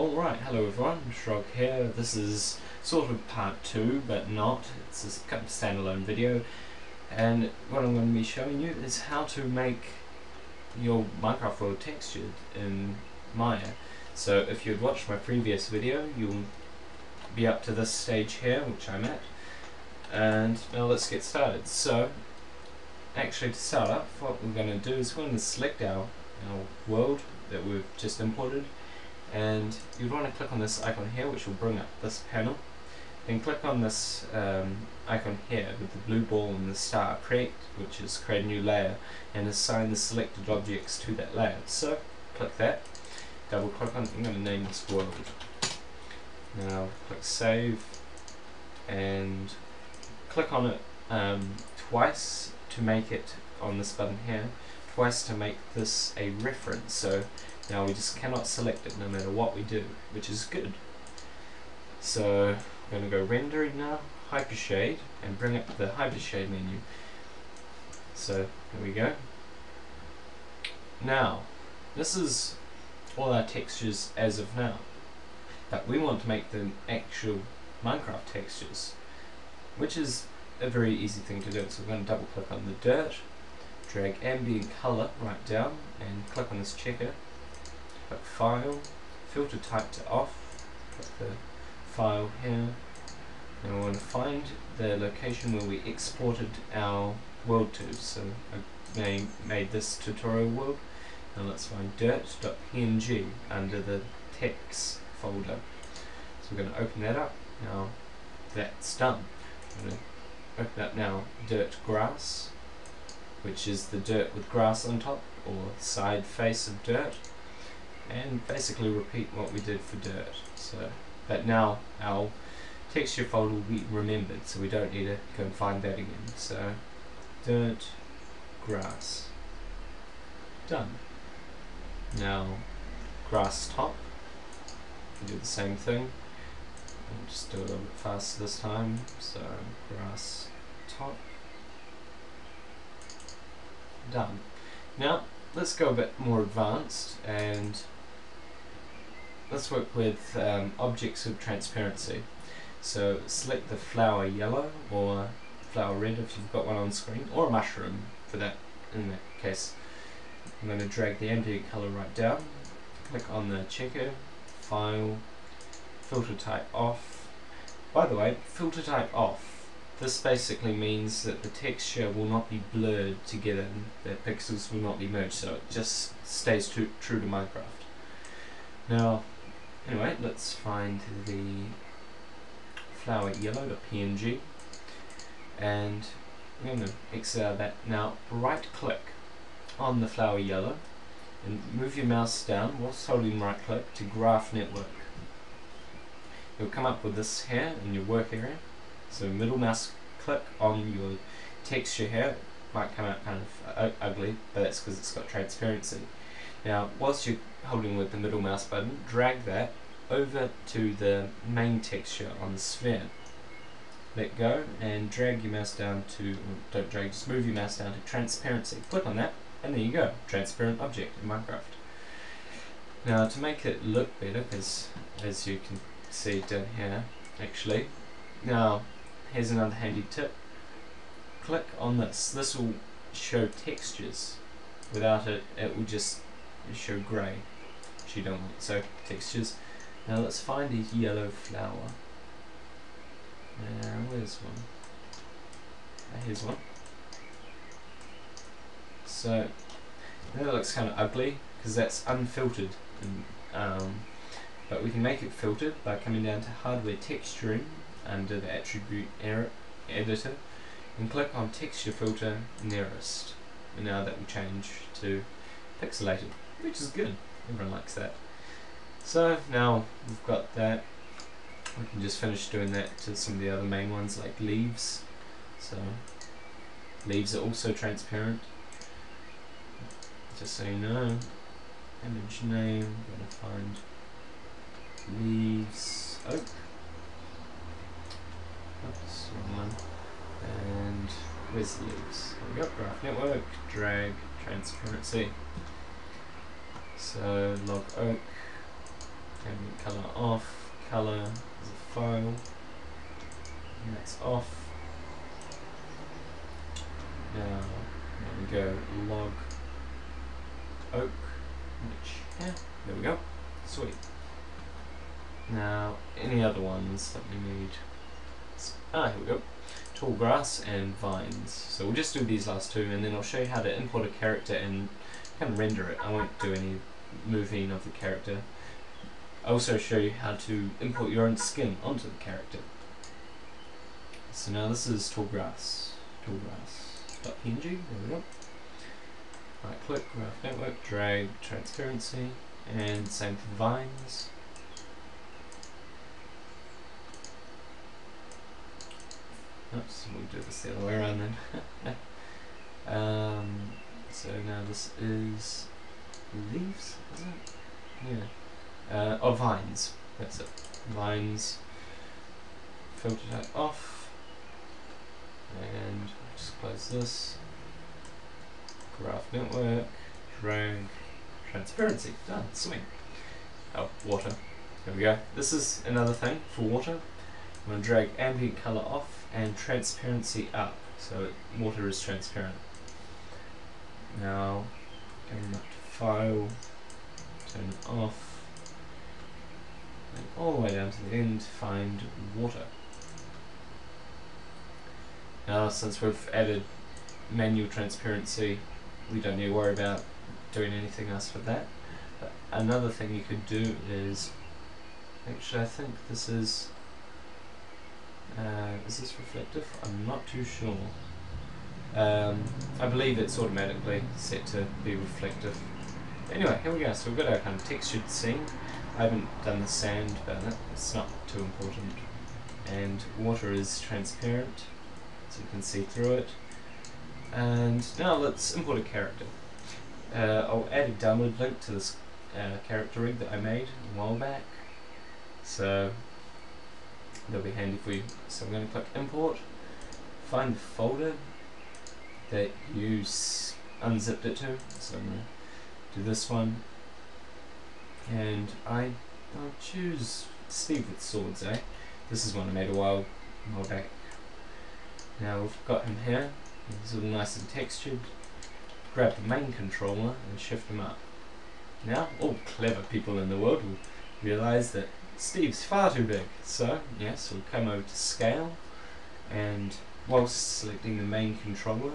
Alright, hello everyone, Shrogg here. This is sort of part 2, but not. It's a kind of standalone video. And what I'm going to be showing you is how to make your Minecraft world textured in Maya. So if you'd watched my previous video, you'll be up to this stage here, which I'm at. And now let's get started. So, actually to start off, what we're going to do is we're going to select our, our world that we've just imported and you'd want to click on this icon here which will bring up this panel. Then click on this um, icon here with the blue ball and the star create which is create a new layer and assign the selected objects to that layer. So click that. Double click on I'm going to name this world. Now click save and click on it um, twice to make it on this button here twice to make this a reference. So now we just cannot select it no matter what we do, which is good. So I'm going to go rendering now, hypershade, and bring up the hypershade menu. So here we go. Now, this is all our textures as of now. But we want to make the actual Minecraft textures, which is a very easy thing to do. So we're going to double click on the dirt, drag ambient color right down, and click on this checker, click File, Filter Type to Off, put the file here, and we want to find the location where we exported our world to. So I made this tutorial world, and let's find dirt.png under the text folder. So we're going to open that up. Now that's done. I'm going to open up now dirt grass, which is the dirt with grass on top, or side face of dirt and basically repeat what we did for dirt. So, but now our texture folder will be remembered, so we don't need to go and find that again. So, dirt, grass, done. Now, grass top, we do the same thing. I'll just do it a little bit faster this time. So, grass top, done. Now, let's go a bit more advanced and let's work with um, objects of transparency. So select the flower yellow or flower red if you've got one on screen, or a mushroom for that in that case. I'm going to drag the ambient color right down, click on the checker, file, filter type off. By the way, filter type off, this basically means that the texture will not be blurred together, the pixels will not be merged, so it just stays true, true to Minecraft. Now, Anyway, let's find the flower yellow.png and I'm going to exit that. Now right click on the flower yellow and move your mouse down whilst holding right click to graph network. You'll come up with this here in your work area. So middle mouse click on your texture here. Might come out kind of uh, ugly, but that's because it's got transparency. Now, whilst you're holding with the middle mouse button, drag that over to the main texture on the sphere. Let go and drag your mouse down to, don't drag, just move your mouse down to transparency. Click on that and there you go, transparent object in Minecraft. Now to make it look better, because as you can see down here, actually, now here's another handy tip. Click on this. This will show textures. Without it, it will just show grey, you don't want. So textures. Now let's find a yellow flower. There, where's one? Uh, here's one. So that looks kind of ugly because that's unfiltered. And, um, but we can make it filtered by coming down to hardware texturing under the attribute editor and click on texture filter nearest. And now that will change to pixelated, which is good. Everyone likes that. So now we've got that. We can just finish doing that to some of the other main ones like leaves. So leaves are also transparent. Just so you know. Image name, I'm gonna find leaves oak. Oops, wrong one. And where's the leaves? There we go, graph network, drag, transparency. So log oak and color off, color is a file, and that's off. Now, there we go, log oak, which, yeah, there we go, sweet. Now, any other ones that we need? Ah, here we go. Tall grass and vines. So we'll just do these last two and then I'll show you how to import a character and of render it. I won't do any moving of the character. I'll also show you how to import your own skin onto the character. So now this is tall grass. Tall grass.png, there we go. Right click, graph network, drag, transparency, and same for vines. Oops, we'll do this the other way around then. um, so now this is leaves, is it? Yeah. Uh, oh, vines. That's it. Vines. Filter that off. And just close this. Graph network. Drag. Transparency. Done. Swing. Oh, water. There we go. This is another thing for water. I'm going to drag ambient color off and transparency up so water is transparent. Now to file, turn it off, and all the way down to the end find water. Now since we've added manual transparency we don't need to worry about doing anything else for that. But another thing you could do is actually I think this is uh, is this reflective? I'm not too sure. Um, I believe it's automatically set to be reflective. Anyway, here we go. So we've got our kind of textured scene. I haven't done the sand, but it's not too important. And water is transparent, so you can see through it. And now let's import a character. Uh, I'll add a download link to this uh, character rig that I made a while back. So That'll be handy for you. So I'm going to click import, find the folder that you unzipped it to. So I'm going to do this one. And I, I'll choose Steve with swords, eh? This is one I made a while, a while back. Now we've got him here. He's all nice and textured. Grab the main controller and shift him up. Now, all clever people in the world will realize that Steve's far too big. So, yes, we'll come over to scale and whilst selecting the main controller,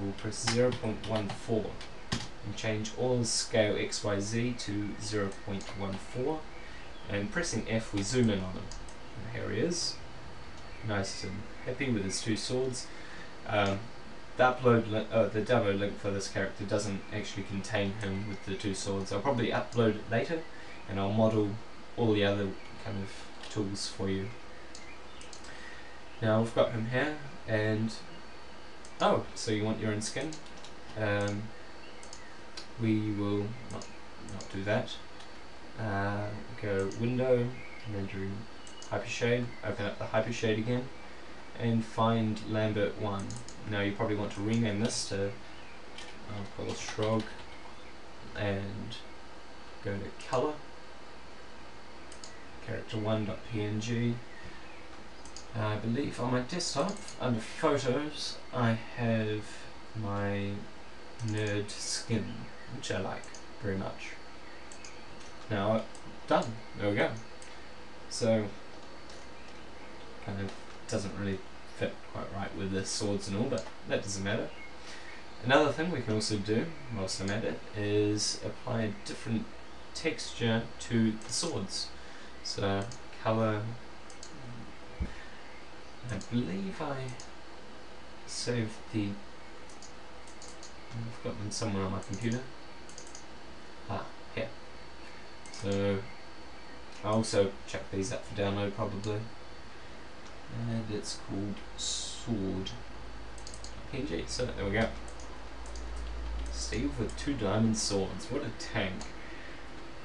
we'll press 0.14 and change all scale XYZ to 0.14 and pressing F we zoom in on him. And here he is, nice and happy with his two swords. Um, the upload uh, the demo link for this character doesn't actually contain him with the two swords. I'll probably upload it later and I'll model all the other kind of tools for you. Now we've got him here and oh so you want your own skin? Um, we will not, not do that. Uh, go window rendering hypershade open up the hypershade again and find Lambert 1 now you probably want to rename this to I'll call Shrogg and go to color. Character1.png. I believe on my desktop, under photos, I have my nerd skin, which I like very much. Now, done. There we go. So, kind of doesn't really fit quite right with the swords and all, but that doesn't matter. Another thing we can also do, whilst I'm at it, is apply a different texture to the swords. So color, I believe I saved the, I've got them somewhere on my computer. Ah, here. So I also check these up for download probably. And it's called Sword PNG. So there we go. Steve with two diamond swords. What a tank.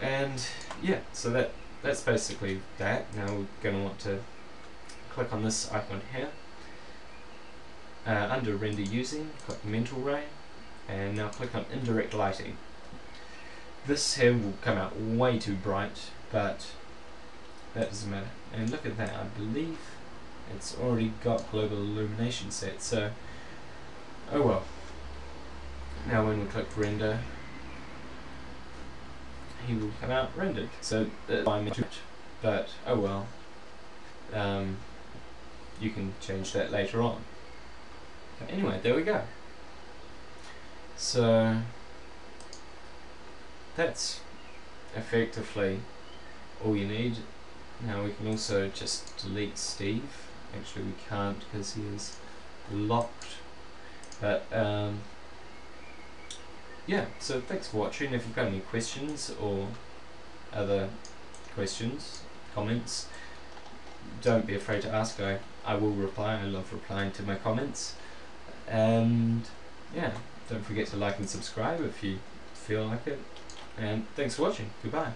And yeah, so that that's basically that. Now we're going to want to click on this icon here. Uh, under render using, click mental ray, and now click on indirect lighting. This here will come out way too bright, but that doesn't matter. And look at that, I believe it's already got global illumination set, so oh well. Now when we click render, he will come out rendered. So why I'm but oh well. Um, you can change that later on. But anyway, there we go. So that's effectively all you need. Now we can also just delete Steve. Actually we can't because he is locked. But um, yeah, so thanks for watching. If you've got any questions or other questions, comments, don't be afraid to ask. I, I will reply. I love replying to my comments. And yeah, don't forget to like and subscribe if you feel like it. And thanks for watching. Goodbye.